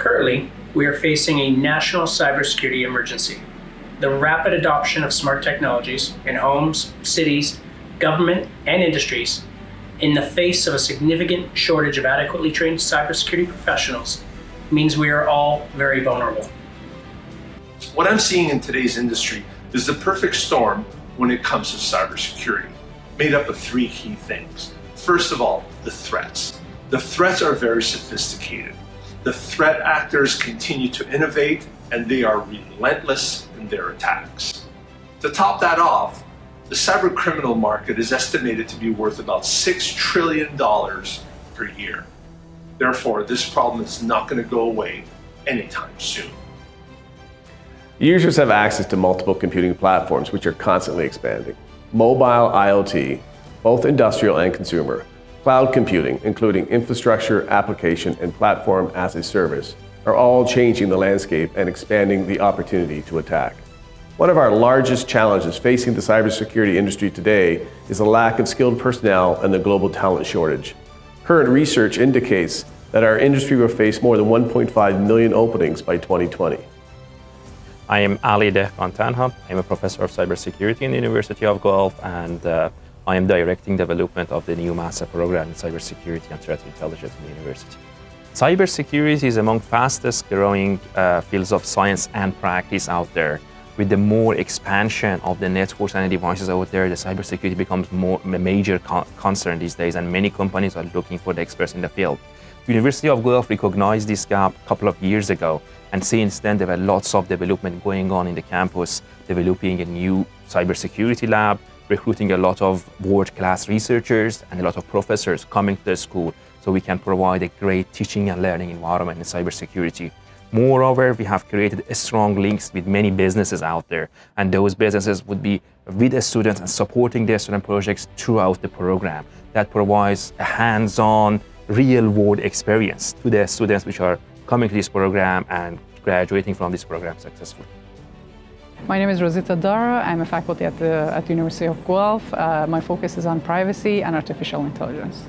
Currently, we are facing a national cybersecurity emergency. The rapid adoption of smart technologies in homes, cities, government, and industries in the face of a significant shortage of adequately trained cybersecurity professionals means we are all very vulnerable. What I'm seeing in today's industry is the perfect storm when it comes to cybersecurity, made up of three key things. First of all, the threats. The threats are very sophisticated. The threat actors continue to innovate and they are relentless in their attacks. To top that off, the cyber criminal market is estimated to be worth about $6 trillion per year. Therefore, this problem is not going to go away anytime soon. Users have access to multiple computing platforms which are constantly expanding. Mobile IoT, both industrial and consumer, cloud computing, including infrastructure, application, and platform as a service, are all changing the landscape and expanding the opportunity to attack. One of our largest challenges facing the cybersecurity industry today is a lack of skilled personnel and the global talent shortage. Current research indicates that our industry will face more than 1.5 million openings by 2020. I am Ali Dehghantanha. I'm a professor of cybersecurity in the University of Guelph and uh, I am directing development of the new master program in cybersecurity and threat intelligence in the university. Cybersecurity is among fastest growing uh, fields of science and practice out there. With the more expansion of the networks and the devices out there, the cybersecurity becomes more a major co concern these days and many companies are looking for the experts in the field. University of Guelph recognized this gap a couple of years ago and since then, there were lots of development going on in the campus, developing a new cybersecurity lab, recruiting a lot of world-class researchers and a lot of professors coming to the school so we can provide a great teaching and learning environment in cybersecurity. Moreover, we have created strong links with many businesses out there, and those businesses would be with the students and supporting their student projects throughout the program. That provides a hands-on, real-world experience to the students which are coming to this program and graduating from this program successfully. My name is Rozita Dara. I'm a faculty at the, at University of Guelph. Uh, my focus is on privacy and artificial intelligence.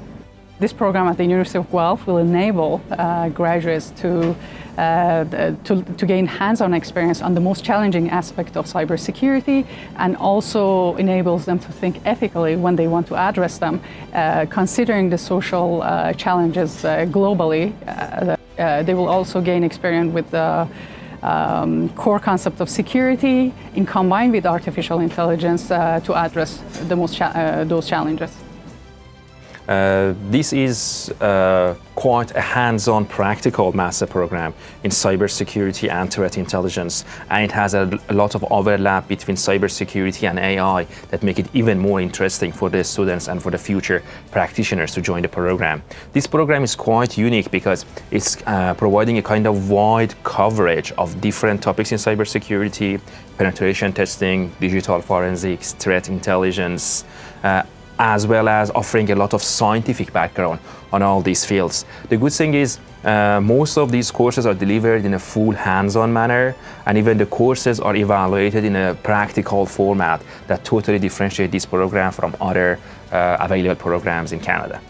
This program at the University of Guelph will enable uh, graduates to, uh, to, to, gain hands-on experience on the most challenging aspect of cybersecurity and also enables them to think ethically when they want to address them, uh, considering the social uh, challenges uh, globally they will also gain experience with um, core concept of security in combined with artificial intelligence uh, to address the most cha uh, those challenges. Uh, this is uh, quite a hands-on practical master program in cybersecurity and threat intelligence and it has a, a, lot of overlap between cybersecurity and AI that make it even more interesting for the students and for the future practitioners to join the program. This program is quite unique because it's uh, providing a kind of wide coverage of different topics in cybersecurity, penetration testing, digital forensics, threat intelligence, uh, as well as offering a lot of scientific background on all these fields. The good thing is uh, most of these courses are delivered in a full hands-on manner and even the courses are evaluated in a practical format that totally differentiate this program from other uh, available programs in Canada.